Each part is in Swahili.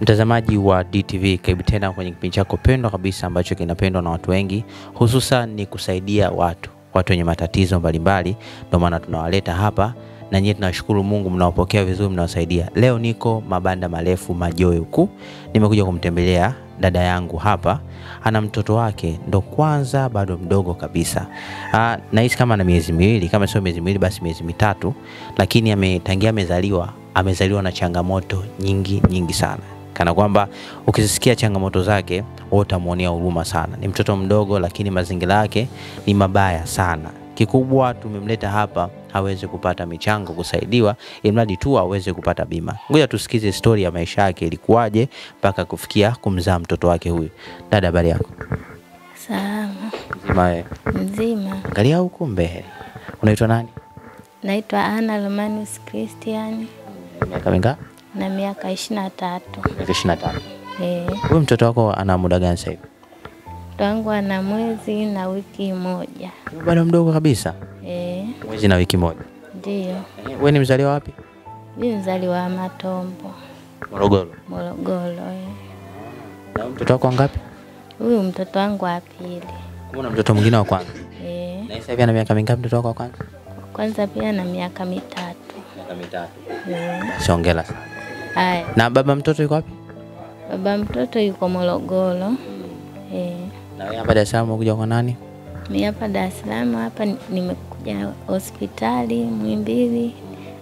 Mtazamaji wa DTV, karibu tena kwenye kipindi chako pendwa kabisa ambacho kinapendwa na watu wengi, hususan ni kusaidia watu watu wenye matatizo mbalimbali. Ndio maana tunawaleta hapa na nyie, tunashukuru Mungu, mnawapokea vizuri, mnawasaidia. Leo niko mabanda marefu Majoe huku, nimekuja kumtembelea dada yangu hapa, ana mtoto wake ndo kwanza bado mdogo kabisa. Ah, nahisi kama na miezi miwili, kama sio miezi miwili basi miezi mitatu, lakini ametangia amezaliwa amezaliwa na changamoto nyingi nyingi sana kana kwamba ukisikia changamoto zake wewe utamwonea huruma sana. Ni mtoto mdogo, lakini mazingira yake ni mabaya sana. Kikubwa tumemleta hapa aweze kupata michango kusaidiwa, imradi tu aweze kupata bima. Ngoja tusikize stori ya maisha yake ilikuwaje mpaka kufikia kumzaa mtoto wake huyu. Dada, habari yako? Salama Mzima wewe? mzima. Angalia huko mbele. Unaitwa nani? Naitwa Ana Romanus Christian Miaka mingapi? Na miaka ishirini na tatu. Miaka 23. Eh, Huyu mtoto wako ana muda gani sasa hivi? mtoto wangu ana mwezi na wiki moja. Bado mdogo kabisa. Eh, Mwezi na wiki moja. ndio Wewe ni mzaliwa wapi? Mimi mzaliwa wa Matombo, Morogoro. Morogoro. eh. Na mtoto wako ngapi? Huyu mtoto wangu wa pili. Kuna mtoto mwingine wa kwanza. Eh, Na sasa hivi ana miaka mingapi mtoto wako wa kwanza? kwanza pia na miaka mitatu. Miaka mitatu. Eh, Basi hongera sana. Haya, Na baba mtoto yuko wapi? baba mtoto yuko Morogoro. Eh, Na wewe hapa Dar es Salaam umekuja kwa nani? Mimi hapa Dar es Salaam hapa nimekuja hospitali Muhimbili.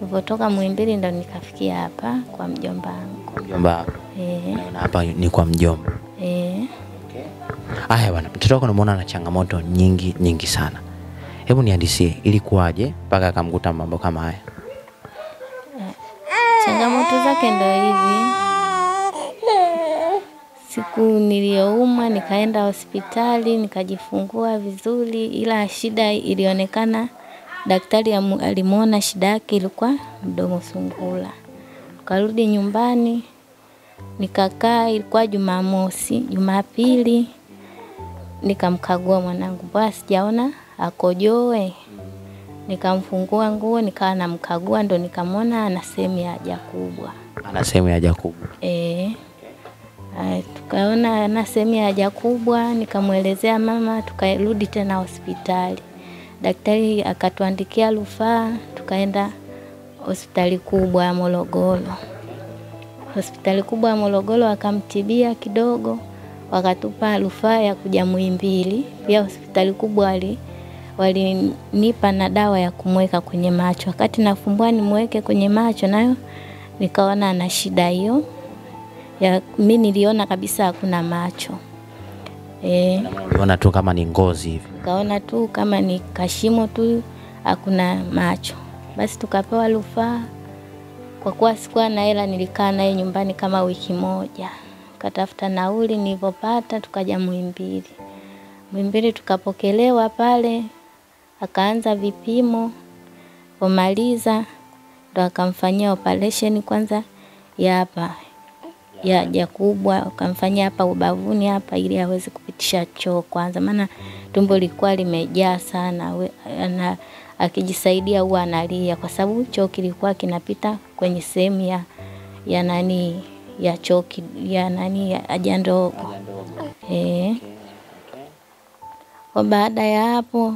Nilipotoka Muhimbili ndo nikafikia hapa kwa mjomba wangu. Kwa mjomba wako. Eh, Na hapa ni kwa mjomba. eh, Okay. Aya bwana, mtoto wako namuona ana changamoto nyingi nyingi sana. Hebu niandisie ilikuwaje mpaka akamkuta mambo kama haya? Zake ndo hivi. Siku niliyoumwa nikaenda hospitali nikajifungua vizuri, ila shida ilionekana, daktari alimwona shida yake ilikuwa mdomo sungula. Tukarudi nyumbani nikakaa, ilikuwa Jumamosi. Jumapili nikamkagua mwanangu, mbona sijaona akojoe. Nikamfungua nguo nikawa namkagua, ndo nikamwona ana sehemu ya haja kubwa. Ana sehemu ya haja kubwa. Aya, tukaona ana sehemu ya haja kubwa, nikamwelezea mama, tukarudi tena hospitali. Daktari akatuandikia rufaa, tukaenda hospitali kubwa ya Morogoro. Hospitali kubwa ya Morogoro wakamtibia kidogo, wakatupa rufaa ya kuja Muhimbili. Pia hospitali kubwa wali walinipa na dawa ya kumweka kwenye macho. Wakati nafumbua nimweke kwenye macho, nayo nikaona ana shida hiyo ya mi niliona kabisa hakuna macho e, uliona tu kama ni ngozi hivi. nikaona tu kama ni kashimo tu, hakuna macho. Basi tukapewa rufaa. Kwa kuwa sikuwa na hela, nilikaa naye nyumbani kama wiki moja, katafuta nauli, nilivyopata tukaja Muhimbili. Muhimbili tukapokelewa pale, akaanza vipimo, pomaliza ndo akamfanyia operation kwanza ya hapa ya haja kubwa, akamfanyia hapa ubavuni hapa, ili aweze kupitisha choo kwanza, maana tumbo lilikuwa limejaa sana. We- Ana, akijisaidia huwa analia kwa sababu choo kilikuwa kinapita kwenye sehemu ya ya nani ya choo ya nani ya haja ndogo eh. Kwa baada ya hapo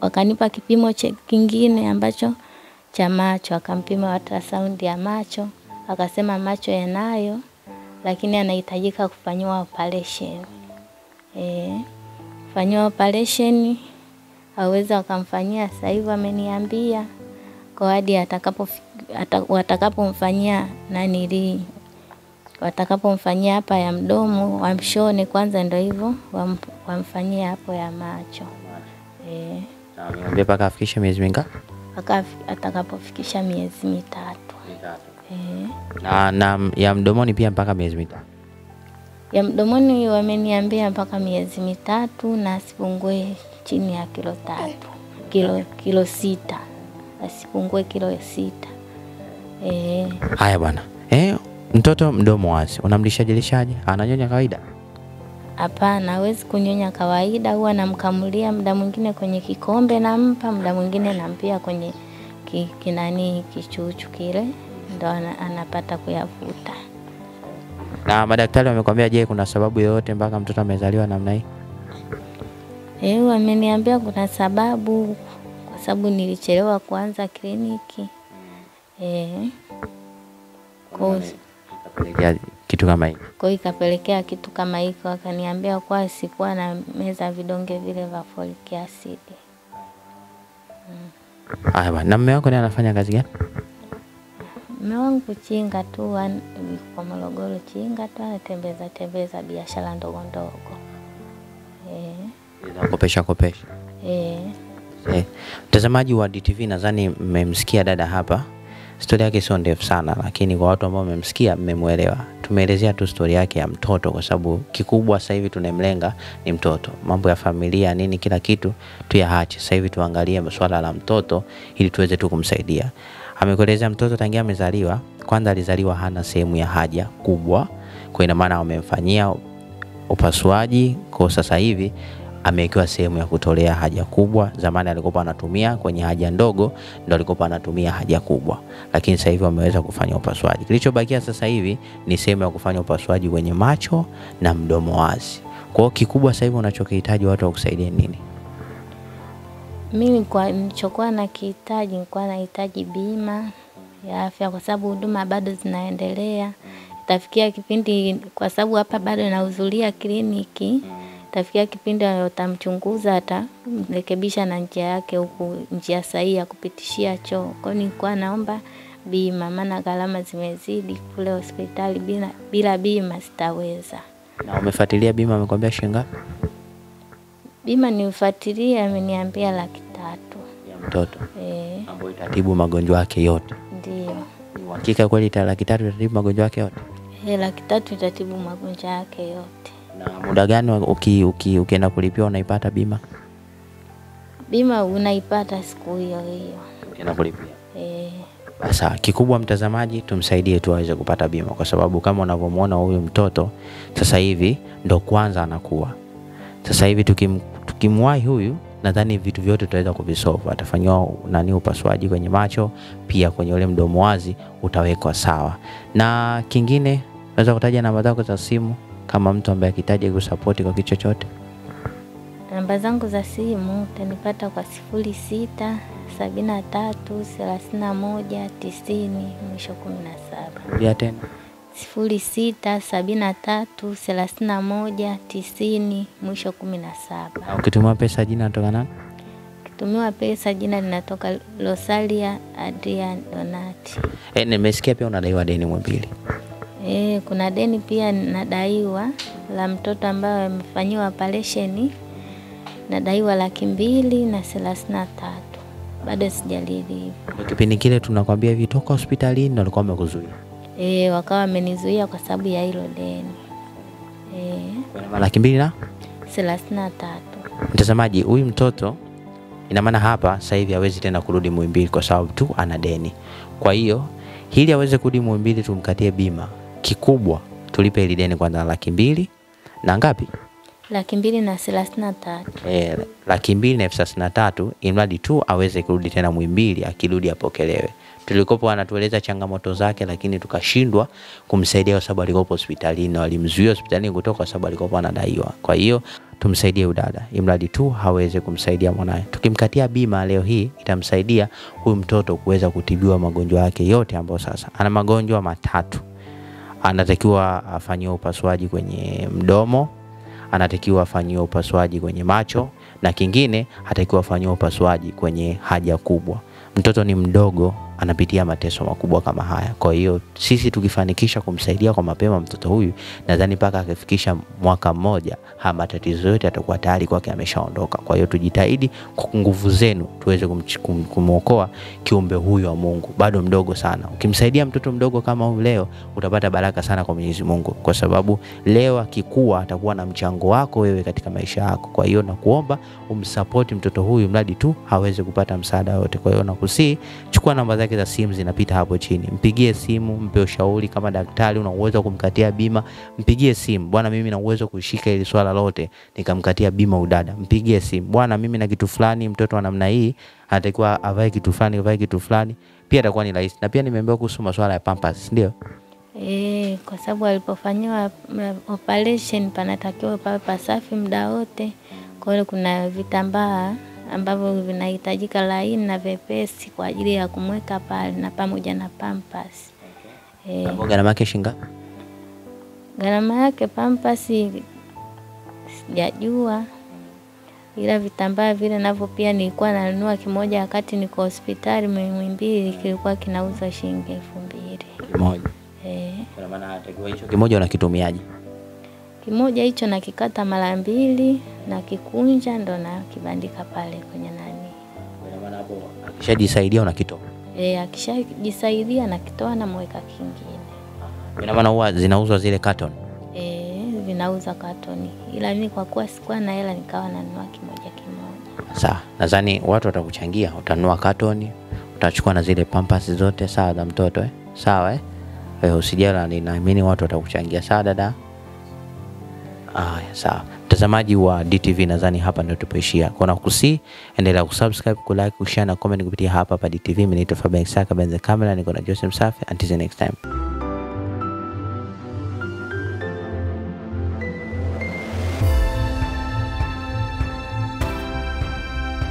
wakanipa kipimo kingine ambacho cha macho, akampima ultrasound ya macho, akasema macho yanayo, lakini anahitajika kufanyiwa operation. Eh, fanyiwa operation aweza wakamfanyia sasa hivi ameniambia kwa hadi atakapo ata, watakapomfanyia nanili watakapomfanyia hapa ya mdomo wamshone kwanza, ndo hivyo wam, wamfanyie hapo ya macho ameniambia mpaka afikishe miezi mingapi? Atakapofikisha miezi mitatu e. Na, na ya mdomoni pia mpaka miezi mitatu. Ya mdomoni wameniambia mpaka miezi mitatu na asipungue chini ya kilo tatu kilo, kilo sita asipungue kilo sita eh, Haya bwana. Eh, mtoto mdomo wazi. Unamlishaje lishaje? Ananyonya kawaida? Hapana, hawezi kunyonya kawaida, huwa namkamulia muda mwingine kwenye kikombe nampa, muda mwingine nampia kwenye ki, kinani kichuchu kile ndo anapata kuyavuta. Na madaktari wamekwambia, je, kuna sababu yoyote mpaka mtoto amezaliwa namna hii? Eh, wameniambia kuna sababu, kwa sababu nilichelewa kuanza kliniki. Eh, kitu kama hiki. kwa hiyo ikapelekea kitu kama hiko, akaniambia kuwa sikuwa na meza vidonge vile vya folic acid. Haya bwana, na mume wako naye anafanya kazi gani? Mume wangu chinga tu, an- kwa Morogoro chinga tu, anatembeza tembeza biashara ndogo ndogo. Eh, Kopesha kopesha. eh, Eh, mtazamaji wa DTV nadhani mmemsikia dada hapa. Stori yake sio ndefu sana, lakini kwa watu ambao mmemsikia mmemwelewa. Tumeelezea tu stori yake ya mtoto, kwa sababu kikubwa sasa hivi tunemlenga ni mtoto. Mambo ya familia nini, kila kitu tuyaache sasa hivi, tuangalie swala la mtoto ili tuweze tu kumsaidia. Amekuelezea mtoto tangia amezaliwa, kwanza alizaliwa hana sehemu ya haja kubwa, kwa ina maana wamemfanyia upasuaji kwa sasa hivi amewekewa sehemu ya kutolea haja kubwa. Zamani alikuwa anatumia kwenye haja ndogo, ndo alikuwa anatumia haja kubwa, lakini sasa hivi wameweza kufanya upasuaji. Kilichobakia sasa hivi ni sehemu ya kufanya upasuaji kwenye macho na mdomo wazi. Kwa hiyo kikubwa sasa hivi unachokihitaji watu wakusaidie nini? mimi kwa nilichokuwa nakihitaji nilikuwa nahitaji bima ya afya, kwa sababu huduma bado zinaendelea. Itafikia kipindi, kwa sababu hapa bado nahudhuria kliniki, itafikia kipindi watamchunguza, atamrekebisha na njia yake huku, njia sahihi ya kupitishia choo. Kwa hiyo nilikuwa naomba bima, maana gharama zimezidi kule hospitali. Bila, bila bima sitaweza. Na umefuatilia bima, amekwambia shilingi ngapi Bima niufuatilia, ameniambia laki tatu. ya mtoto Eh, ambayo itatibu magonjwa yake yote? ndio. Uhakika kweli laki tatu itatibu magonjwa yake yote? Eh, laki tatu itatibu magonjwa yake yote. Na muda gani uki, uki, ukienda kulipia unaipata bima? Bima unaipata siku hiyo hiyo. Ukienda kulipia Eh, Sasa kikubwa mtazamaji, tumsaidie tu aweze kupata bima, kwa sababu kama unavyomwona huyu mtoto sasa hivi ndo kwanza anakuwa. Sasa hivi tukim, tukimwahi huyu, nadhani vitu vyote tutaweza kuvisolve. Atafanyiwa nani upasuaji kwenye macho, pia kwenye ule mdomo wazi utawekwa sawa. Na kingine, naweza kutaja namba zako za simu kama mtu ambaye akihitaji kusapoti kwa kitu chochote. namba zangu za simu utanipata kwa sifuri sita sabini na tatu thelathini na moja tisini mwisho kumi na saba Rudia tena. sifuri sita sabini na tatu thelathini na moja tisini mwisho kumi na saba ukitumiwa pesa jina natoka nani? Kitumiwa pesa jina linatoka Rosalia Adrian Donati. E, nimesikia pia unadaiwa deni Mwimbili. E, kuna deni pia nadaiwa la mtoto ambaye amefanyiwa operesheni, nadaiwa laki mbili na thelathini na tatu bado sijalilipa. Kipindi kile tunakwambia hivi toka hospitalini ndo alikuwa amekuzuia. E, wakawa wamenizuia kwa sababu ya hilo deni e, laki mbili na thelathini na tatu. mtazamaji, huyu mtoto ina maana hapa sasa hivi hawezi tena kurudi Muhimbili kwa sababu tu ana deni. Kwa hiyo ili aweze kurudi Muhimbili tumkatie bima, kikubwa tulipe hili deni kwanza laki mbili na ngapi? laki mbili na thelathini na tatu. E, laki mbili na elfu thelathini na tatu imradi tu aweze kurudi tena Muhimbili, akirudi apokelewe. Tulikopo anatueleza changamoto zake, lakini tukashindwa kumsaidia kwa sababu alikopo hospitalini na walimzuia hospitalini kutoka kwa sababu alikopo anadaiwa. Kwa hiyo tumsaidie udada, imradi tu haweze kumsaidia mwanaye. Tukimkatia bima leo hii itamsaidia huyu mtoto kuweza kutibiwa magonjwa yake yote ambayo sasa ana magonjwa matatu. Anatakiwa afanyiwe upasuaji kwenye mdomo, anatakiwa afanyiwe upasuaji kwenye macho na kingine atakiwa afanyiwe upasuaji kwenye haja kubwa. Mtoto ni mdogo, anapitia mateso makubwa kama haya. Kwa hiyo sisi tukifanikisha kumsaidia kwa mapema mtoto huyu, nadhani mpaka akifikisha mwaka mmoja, haya matatizo yote atakuwa tayari kwake ameshaondoka. Kwa hiyo tujitahidi kwa nguvu zenu tuweze kumwokoa kiumbe huyu wa Mungu, bado mdogo sana. Ukimsaidia mtoto mdogo kama huyu leo, utapata baraka sana kwa Mwenyezi Mungu, kwa sababu leo akikua atakuwa na mchango wako wewe katika maisha yako. Kwa hiyo nakuomba umsapoti mtoto huyu mradi tu aweze kupata msaada wote. Kwa hiyo nakusii, chukua namba za simu zinapita hapo chini, mpigie simu, mpe ushauri. Kama daktari una uwezo kumkatia bima, mpigie simu, bwana, mimi na uwezo kushika hili swala lote nikamkatia bima udada, mpigie simu, bwana, mimi na kitu fulani, mtoto wa namna hii anatakiwa avae kitu fulani, avae kitu fulani, pia atakuwa ni rahisi. Na pia nimeambiwa kuhusu masuala ya pampers, ndio E, kwa sababu alipofanyiwa mm, operation panatakiwa pawe pasafi muda wote. Kwa hiyo kuna vitambaa ambavyo vinahitajika laini na vepesi kwa ajili ya kumweka pale na pamoja na pampers. E, Hapo gharama yake shilingi ngapi? gharama yake pampers sijajua, ila vitambaa vile navyo pia nilikuwa nanunua kimoja wakati niko hospitali Muhimbili, kilikuwa kinauzwa shilingi elfu mbili. Kimoja. Eh, Kwa maana hicho kimoja unakitumiaje? Kimoja hicho nakikata mara mbili nakikunja ndo nakibandika pale kwenye nani. Kwa maana hapo akishajisaidia unakitoa. E, akishajisaidia nakitoa namweka kingine. Ina maana huwa zinauzwa zile carton. E, zinauza carton. ila mimi kwa kuwa sikuwa na hela nikawa nanunua kimoja kimoja. Sawa, nadhani watu watakuchangia, utanunua carton, utachukua na zile pampers zote sawa za mtoto eh? Sawa eh? Eh, usijala, ninaamini watu watakuchangia. Sawa dada. Aya, sawa. Mtazamaji wa DTV, nadhani hapa ndio tupoishia. Kwa nakusi, endelea kusubscribe, kulike, kushare na comment kupitia hapa hapa DTV. Mimi naitwa Fabian Saka Benze Kamera, niko na Joseph Msafi. Until next time.